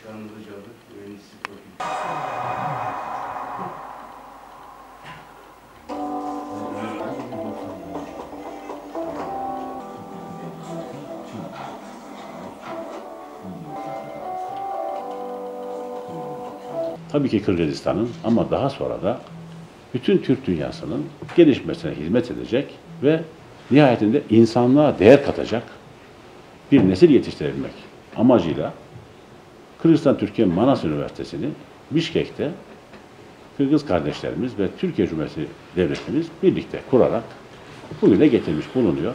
başkanlığımızı aldık. Mühendislik fakültesi. Tabii ki Kırgızistan'ın ama daha sonra da bütün Türk dünyasının gelişmesine hizmet edecek ve nihayetinde insanlığa değer katacak bir nesil yetiştirebilmek amacıyla Kırgızistan Türkiye Manas Üniversitesi'ni Bişkek'te Kırgız kardeşlerimiz ve Türkiye Cumhuriyeti Devletimiz birlikte kurarak bugüne getirmiş bulunuyor.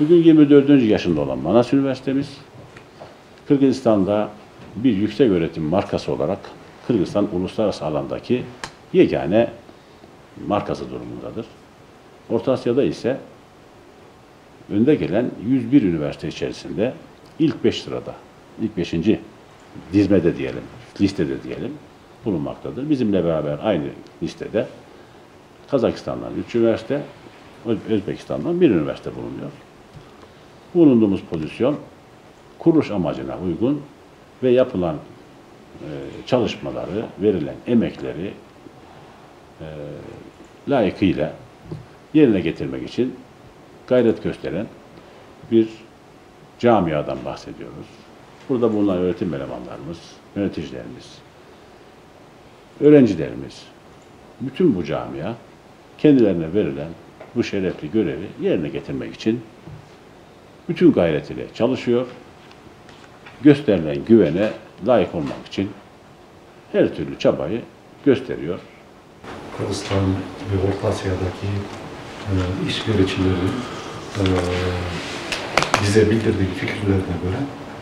Bugün 24. yaşında olan Manas Üniversitemiz Kırgızistan'da bir yüksek öğretim markası olarak Kırgızistan uluslararası alandaki yegane markası durumundadır. Orta Asya'da ise önde gelen 101 üniversite içerisinde ilk 5 sırada, ilk 5. dizmede diyelim, listede diyelim bulunmaktadır. Bizimle beraber aynı listede Kazakistan'dan 3 üniversite, Öz- Özbekistan'dan 1 üniversite bulunuyor. Bulunduğumuz pozisyon kuruluş amacına uygun ve yapılan e, çalışmaları, verilen emekleri e, layıkıyla yerine getirmek için gayret gösteren bir camiadan bahsediyoruz. Burada bulunan öğretim elemanlarımız, yöneticilerimiz, öğrencilerimiz, bütün bu camia kendilerine verilen bu şerefli görevi yerine getirmek için bütün gayretiyle çalışıyor. Gösterilen güvene layık olmak için her türlü çabayı gösteriyor. Kırgızistan ve Orta Asya'daki e, işbirlikçileri e, bize bildirdiği fikirlerine göre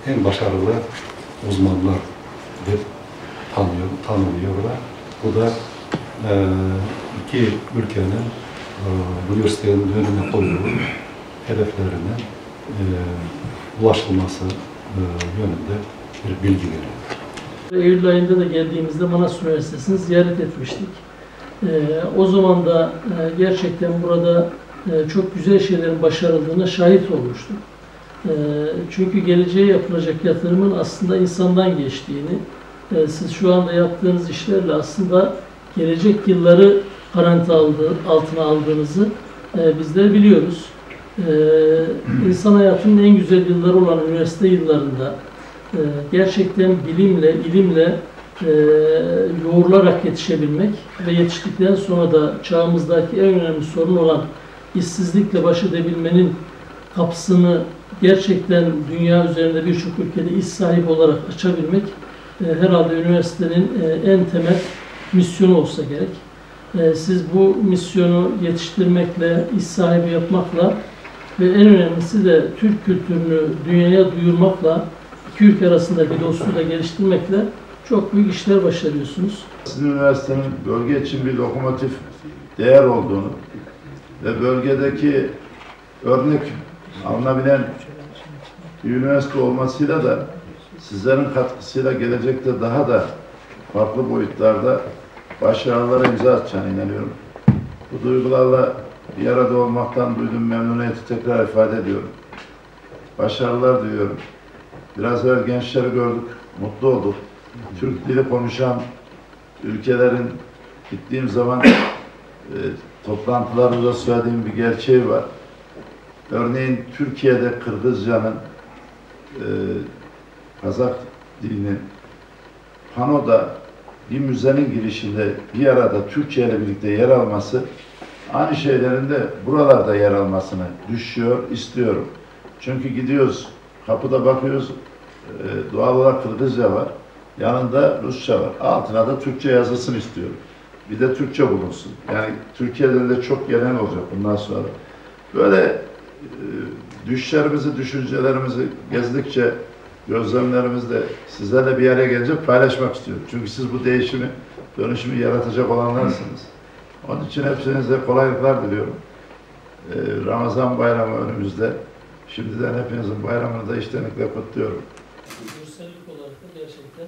en başarılı uzmanlar tanıyor, tanınıyorlar. Bu da e, iki ülkenin e, üniversitenin önüne koyduğu hedeflerine e, ulaşılması e, yönünde bir bilgi veriyor. Eylül ayında da geldiğimizde Manas Üniversitesi'ni ziyaret etmiştik. Ee, o zaman da e, gerçekten burada e, çok güzel şeylerin başarıldığına şahit olmuştuk. E, çünkü geleceğe yapılacak yatırımın aslında insandan geçtiğini, e, siz şu anda yaptığınız işlerle aslında gelecek yılları parantez aldı, altına aldığınızı e, bizler biliyoruz. E, insan hayatının en güzel yılları olan üniversite yıllarında gerçekten bilimle, ilimle yoğrularak yetişebilmek ve yetiştikten sonra da çağımızdaki en önemli sorun olan işsizlikle baş edebilmenin kapısını gerçekten dünya üzerinde birçok ülkede iş sahibi olarak açabilmek e, herhalde üniversitenin e, en temel misyonu olsa gerek. E, siz bu misyonu yetiştirmekle, iş sahibi yapmakla ve en önemlisi de Türk kültürünü dünyaya duyurmakla iki ülke arasındaki dostluğu da geliştirmekle çok büyük işler başarıyorsunuz. Sizin üniversitenin bölge için bir lokomotif değer olduğunu ve bölgedeki örnek alınabilen bir üniversite olmasıyla da sizlerin katkısıyla gelecekte daha da farklı boyutlarda başarılara imza atacağına inanıyorum. Bu duygularla bir arada olmaktan duyduğum memnuniyeti tekrar ifade ediyorum. Başarılar diliyorum. Biraz evvel gençleri gördük, mutlu olduk. Türk dili konuşan ülkelerin gittiğim zaman e, toplantılarımızda söylediğim bir gerçeği var. Örneğin Türkiye'de Kırgızcanın e, Kazak dilinin panoda bir müzenin girişinde bir arada Türkçe ile birlikte yer alması aynı şeylerin de buralarda yer almasını düşüyor, istiyorum. Çünkü gidiyoruz, kapıda bakıyoruz, e, doğal olarak Kırgızca var. Yanında Rusça var. Altına da Türkçe yazılsın istiyorum. Bir de Türkçe bulunsun. Yani Türkiye'de de çok gelen olacak bundan sonra. Böyle düşlerimizi, düşüncelerimizi gezdikçe gözlemlerimizde sizlerle bir araya gelince paylaşmak istiyorum. Çünkü siz bu değişimi, dönüşümü yaratacak olanlarsınız. Onun için hepinize kolaylıklar diliyorum. E, Ramazan bayramı önümüzde. Şimdiden hepinizin bayramını da içtenlikle kutluyorum. Görsellik olarak da gerçekten